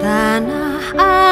Tanah air